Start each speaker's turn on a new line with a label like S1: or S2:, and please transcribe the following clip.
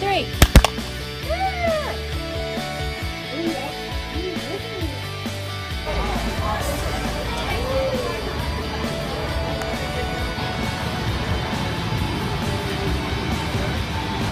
S1: Three.